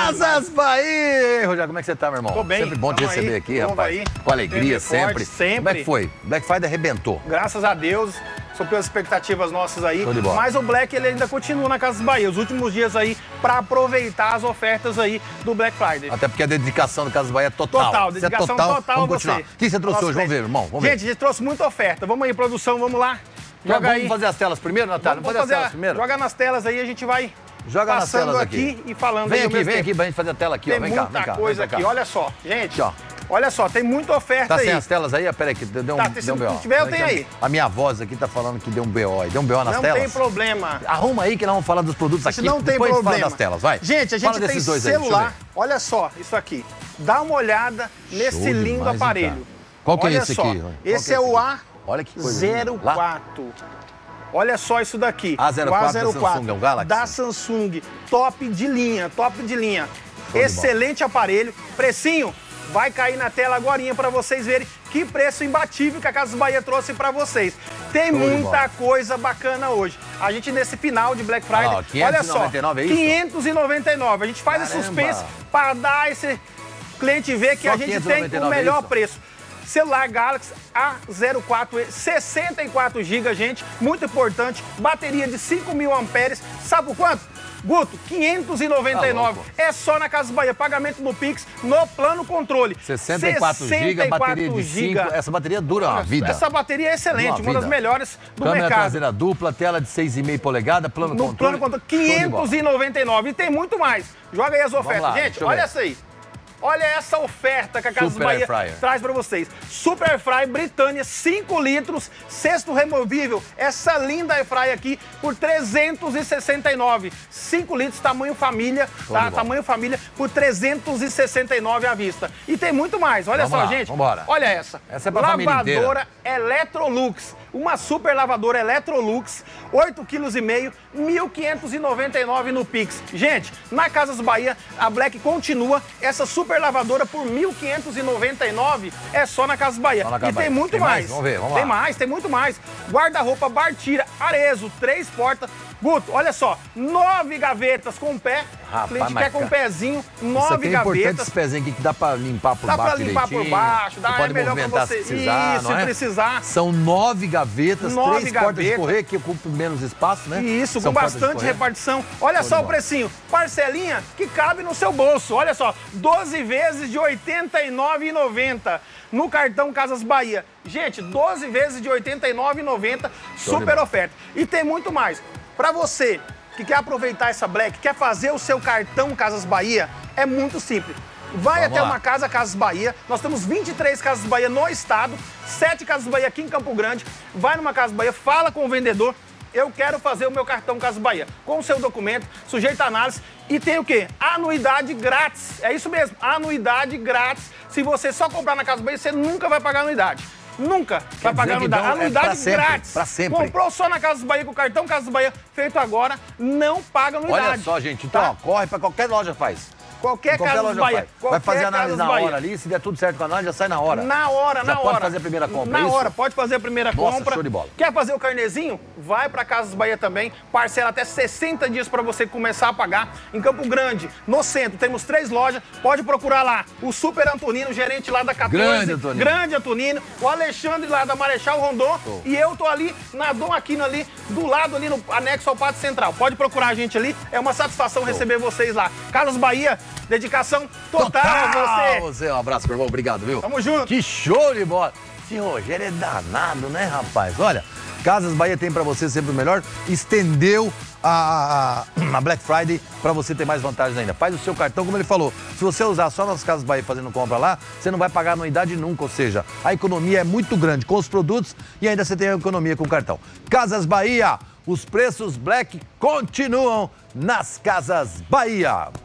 Casas Bahia! Rogério, como é que você tá, meu irmão? Tô bem. Sempre bom te Tamo receber aí, aqui, vamos rapaz. aí. Com alegria, sempre. forte, sempre. Como é que foi? Black Friday arrebentou. Graças a Deus, supriu as expectativas nossas aí. Mas o Black ele ainda continua na Casas Bahia, os últimos dias aí, pra aproveitar as ofertas aí do Black Friday. Até porque a dedicação do Casas Bahia é total. Total, Se é dedicação total, total vamos continuar. você. O que você trouxe Nosso hoje? Vamos ver, irmão. Vamos Gente, ver. a gente trouxe muita oferta. Vamos aí, produção, vamos lá. Joga vamos aí. fazer as telas primeiro, Natália? Vamos Vamos fazer as fazer telas a- primeiro? Joga nas telas aí, a gente vai Joga passando aqui, aqui. e falando Vem aqui, vem tempo. aqui pra gente fazer a tela aqui, tem ó. Vem muita cá, vem cá. coisa aqui, olha só. Gente, aqui, ó. olha só, tem muita oferta tá aí. Tá sem as telas aí? Peraí, que deu tá um, deu um BO. Se tiver, eu tenho aí. A minha voz aqui tá falando que deu um BO. Deu um BO nas não telas? Não tem problema. Arruma aí que nós vamos falar dos produtos aqui. aqui. não tem Depois problema. Fala das telas, vai. Gente, a gente fala tem celular. Aí, olha só, isso aqui. Dá uma olhada nesse lindo aparelho. Qual que é esse aqui? Esse é, é o A. Olha que coisa. Zero quatro. Olha só isso daqui. A04 O da Samsung, é um Galaxy? Da Samsung. Top de linha, top de linha. de Excelente aparelho. Precinho vai cair na tela agora para vocês verem que preço imbatível que a Casas Bahia trouxe para vocês. Tem Show de muita coisa bacana hoje. A gente nesse final de Black Friday, lá, ó, olha só, 599 é isso? 599. A gente faz Caramba. suspense para dar esse cliente ver que Só a gente tem 599 o é melhor isso? preço. Celular Galaxy A04, 64 GB, gente, muito importante. Bateria de 5 mil amperes. Sabe por quanto? Guto, 599. Tá é só na Casa Bahia. Pagamento no Pix, no plano controle. 64 GB, bateria de 5. giga. Essa bateria dura uma vida. Essa bateria é excelente, Uma uma, das melhores do Câmera mercado. traseira dupla, tela de 6,5 polegadas, plano No controle. plano controle, Show de bola. 599. E tem muito mais. Joga aí as ofertas. lá, Gente, olha essa aí. Olha essa oferta que a Casa Super Bahia traz para vocês. Super Fry Britânia, 5 litros, cesto removível. Essa linda Air Fry aqui por 369. 5 litros, tamanho família, tá? Tamanho família por 369 à vista. E tem muito mais. Olha Vamos só, lá, gente. vambora. Olha essa. Essa é pra família inteira. Lavadora Electrolux. Uma super lavadora Electrolux, 8,5 kg, 1.599 no Pix. Gente, na Casas Bahia, a Black continua. Essa super lavadora por 1.599 é só na Casas Bahia. Só na e tem Bahia. muito Tem mais? mais. Vamos ver, vamos Tem lá. mais, tem muito mais. Guarda-roupa Bartira, Arezo, três portas. Guto, olha só, nove gavetas com pé. Rapaz, o cliente quer com cara, pezinho, Isso nove aqui é importante gavetas. esse pezinho aqui que dá pra limpar por Dá baixo pra limpar por baixo, dá, é pode melhor pra movimentar você. se precisar, Isso, não é? se precisar. São nove gavetas, Nove três portas de gavetas. correr que ocupam menos espaço, né? Isso, São com bastante repartição. Olha Show só o precinho. Parcelinha que cabe no seu bolso. Olha só, 12 vezes de R$ 89,90 no cartão Casas Bahia. Gente, 12 vezes de R$ 89,90, Show de super oferta. E tem muito mais. Para você que quer aproveitar essa Black, quer fazer o seu cartão Casas Bahia, é muito simples. Vai Vamos até lá. uma Casa Casas Bahia. Nós temos 23 Casas Bahia no estado, 7 Casas Bahia aqui em Campo Grande. Vai numa Casa Bahia, fala com o vendedor. Eu quero fazer o meu cartão Casas Bahia com o seu documento, sujeito a análise e tem o quê? Anuidade grátis. É isso mesmo, anuidade grátis. Se você só comprar na Casa Bahia, você nunca vai pagar anuidade. Nunca vai pagar anuidade. é anuidade sempre, grátis. pra sempre. Comprou só na Casas Bahia com o cartão Casas Bahia feito agora, não paga anuidade. Olha só, gente. Então, tá? ó, corre pra qualquer loja faz. Qualquer, Qualquer Casas loja Bahia. faz. Vai fazer análise Casas na hora ali, se der tudo certo com a análise, já sai na hora. Na hora, Já na pode hora. fazer a primeira compra, Na é isso? hora, pode fazer a primeira Nossa, compra. show de bola. Quer fazer o carnezinho? Vai pra Casas Bahia também. Parcela até 60 dias pra você começar a pagar. Em Campo Grande, no centro, temos três lojas. Pode procurar lá. O Super Antonino, gerente lá da 14. Grande Antonino. Grande Antonino. O Alexandre lá da Marechal Rondon. Show. E eu tô ali na Dom Aquino ali, do lado ali no anexo ao Pátio Central. Pode procurar a gente ali. É uma satisfação receber vocês lá. Casas Bahia, dedicação total, a você. você. Um abraço, meu irmão. Obrigado, viu? Tamo junto. Que show de bola. Esse Rogério é danado, né, rapaz? Olha, Casas Bahia tem pra você sempre o melhor. Estendeu a, a- a Black Friday pra você ter mais vantagens ainda. Faz o seu cartão, como ele falou. Se você usar só nas Casas Bahia fazendo compra lá, você não vai pagar anuidade nunca. Ou seja, a economia é muito grande com os produtos e ainda você tem a economia com o cartão. Casas Bahia, os preços Black continuam nas Casas Bahia.